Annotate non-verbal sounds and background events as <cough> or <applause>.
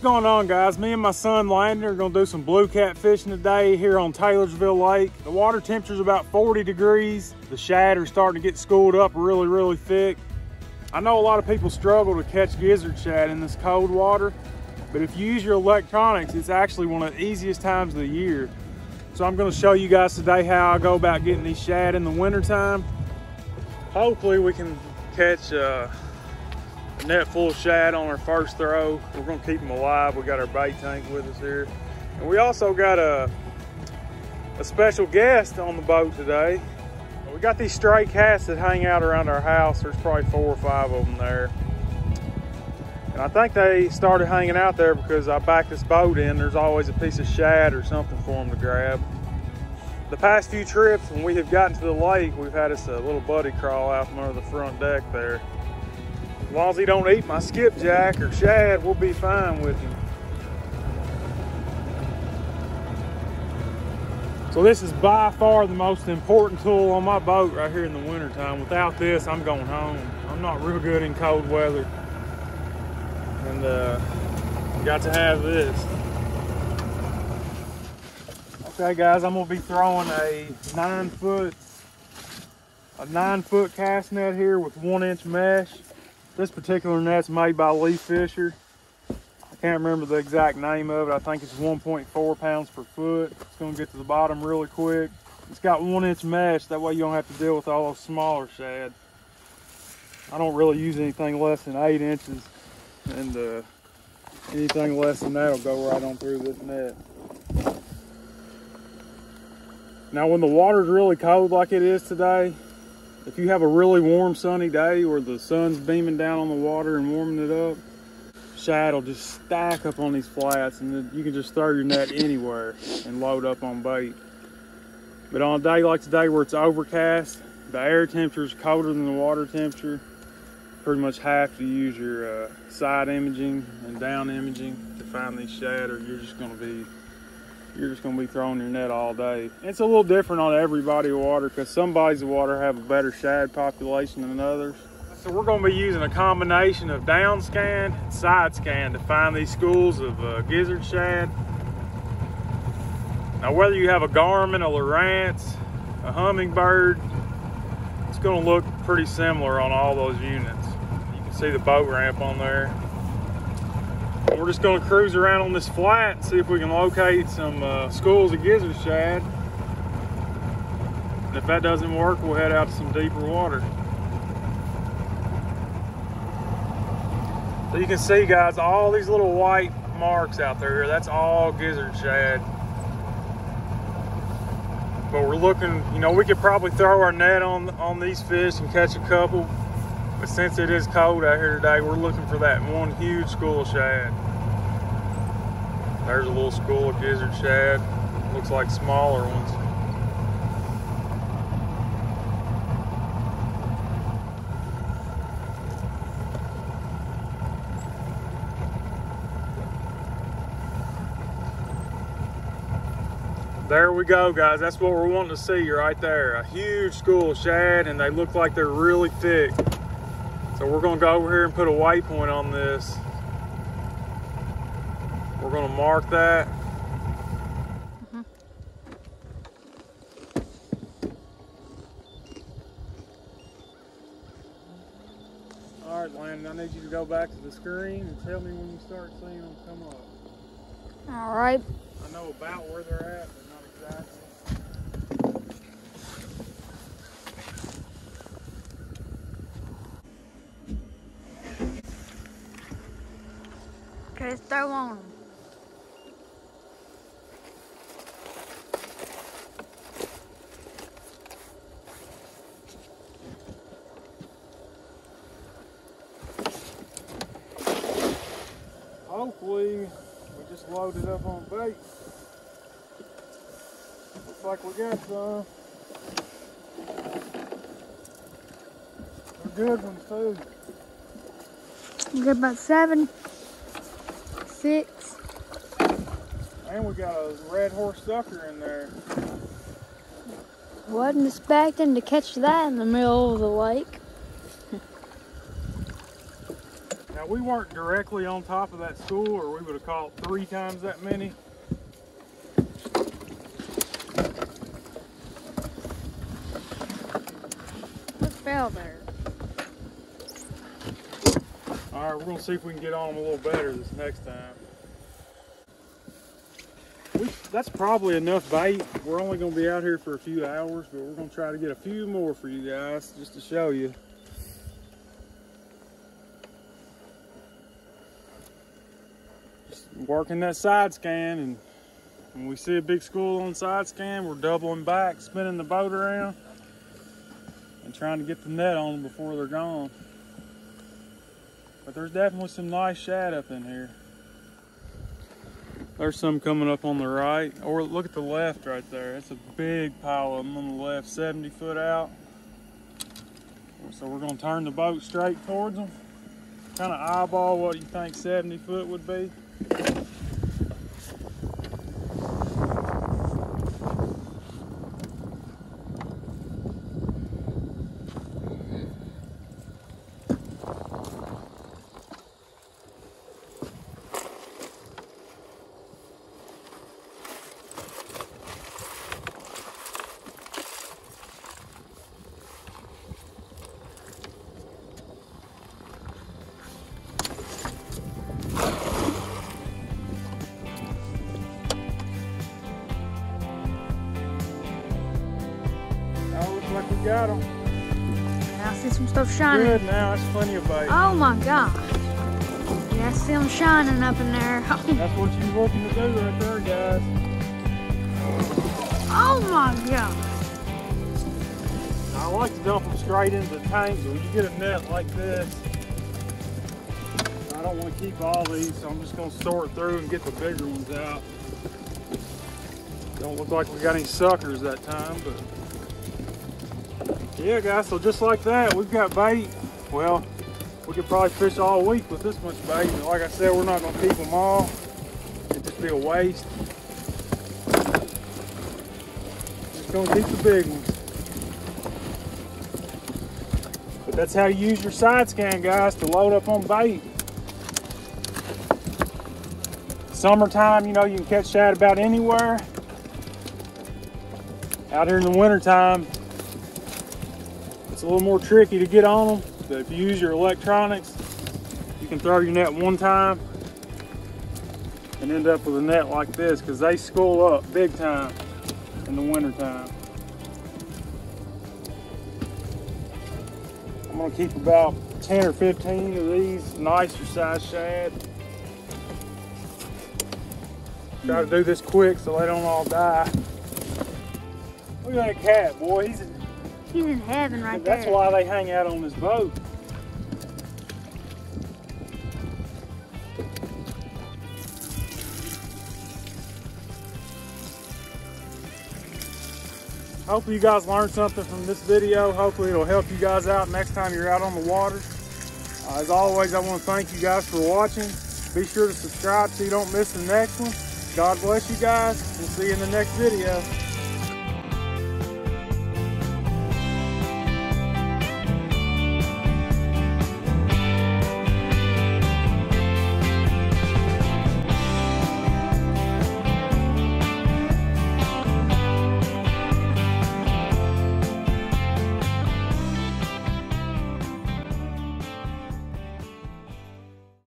What's going on guys? Me and my son Landon are gonna do some blue cat fishing today here on Taylorsville Lake. The water temperature is about 40 degrees. The shad are starting to get schooled up really, really thick. I know a lot of people struggle to catch gizzard shad in this cold water, but if you use your electronics, it's actually one of the easiest times of the year. So I'm gonna show you guys today how I go about getting these shad in the wintertime. Hopefully we can catch uh, net full shad on our first throw. We're gonna keep them alive. We got our bait tank with us here. And we also got a, a special guest on the boat today. We got these stray cats that hang out around our house. There's probably four or five of them there. And I think they started hanging out there because I backed this boat in. There's always a piece of shad or something for them to grab. The past few trips, when we have gotten to the lake, we've had us a little buddy crawl out from under the front deck there. As long as he don't eat my skipjack or shad, we'll be fine with him. So this is by far the most important tool on my boat right here in the wintertime. Without this, I'm going home. I'm not real good in cold weather. And uh, got to have this. Okay guys, I'm gonna be throwing a nine foot, a nine foot cast net here with one inch mesh. This particular net's made by Lee Fisher. I can't remember the exact name of it. I think it's 1.4 pounds per foot. It's gonna get to the bottom really quick. It's got one inch mesh, that way you don't have to deal with all those smaller shad. I don't really use anything less than eight inches and uh, anything less than that will go right on through this net. Now when the water's really cold like it is today, if you have a really warm sunny day where the sun's beaming down on the water and warming it up, shad will just stack up on these flats and you can just throw your net anywhere and load up on bait. But on a day like today where it's overcast, the air temperature is colder than the water temperature, pretty much have to use your uh, side imaging and down imaging to find these shad or you're just going to be you're just going to be throwing your net all day. It's a little different on every body of water because some bodies of water have a better shad population than others. So we're going to be using a combination of down scan and side scan to find these schools of uh, gizzard shad. Now whether you have a Garmin, a Lowrance, a Humminbird, it's going to look pretty similar on all those units. You can see the boat ramp on there. We're just gonna cruise around on this flat and see if we can locate some uh, schools of gizzard shad. And if that doesn't work, we'll head out to some deeper water. So you can see guys, all these little white marks out there, here, that's all gizzard shad. But we're looking, you know, we could probably throw our net on, on these fish and catch a couple. But since it is cold out here today, we're looking for that one huge school of shad. There's a little school of gizzard shad. Looks like smaller ones. There we go, guys. That's what we're wanting to see right there. A huge school of shad, and they look like they're really thick. So we're gonna go over here and put a waypoint on this. We're gonna mark that. Mhm. All right, Landon, I need you to go back to the screen and tell me when you start seeing them come up. All right. I know about where they're at, but not exactly. Okay, let's throw on 'em. Hopefully, we just loaded up on bait. Looks like we got some. They're good ones too. We got about seven, six. And we got a red horse sucker in there. Wasn't expecting to catch that in the middle of the lake. Now we weren't directly on top of that school or we would have caught three times that many. What fell there? All right, we're gonna see if we can get on them a little better this next time. We, that's probably enough bait. We're only gonna be out here for a few hours, but we're gonna try to get a few more for you guys just to show you. Just working that side scan and when we see a big school on side scan, we're doubling back, spinning the boat around and trying to get the net on them before they're gone. But there's definitely some nice shad up in here. There's some coming up on the right. Or look at the left right there. It's a big pile of them on the left, 70 foot out. So we're gonna turn the boat straight towards them. Kind of eyeball what you think 70 foot would be. Got them. I see some stuff shining. Good now, that's plenty of bait. Oh my gosh. Yeah, I see them shining up in there. <laughs> That's what you're looking to do right there, guys. Oh my gosh. I like to dump them straight into the tank, but when you get a net like this, I don't want to keep all these, so I'm just going to sort through and get the bigger ones out. Don't look like we got any suckers that time, but yeah, guys. So just like that, we've got bait. Well, we could probably fish all week with this much bait. But like I said, we're not going to keep them all. It'd just be a waste. Just going to keep the big ones. But that's how you use your side scan, guys, to load up on bait. Summertime, you know, you can catch shad about anywhere. Out here in the wintertime, it's a little more tricky to get on them. But if you use your electronics, you can throw your net one time and end up with a net like this because they school up big time in the wintertime. I'm gonna keep about 10 or 15 of these nicer size shad. Try to do this quick so they don't all die. Look at that cat, boy. He's He's in heaven right that's there. why they hang out on this boat. Hopefully you guys learned something from this video. Hopefully it'll help you guys out next time you're out on the water. Uh, as always, I want to thank you guys for watching. Be sure to subscribe so you don't miss the next one. God bless you guys. We'll see you in the next video.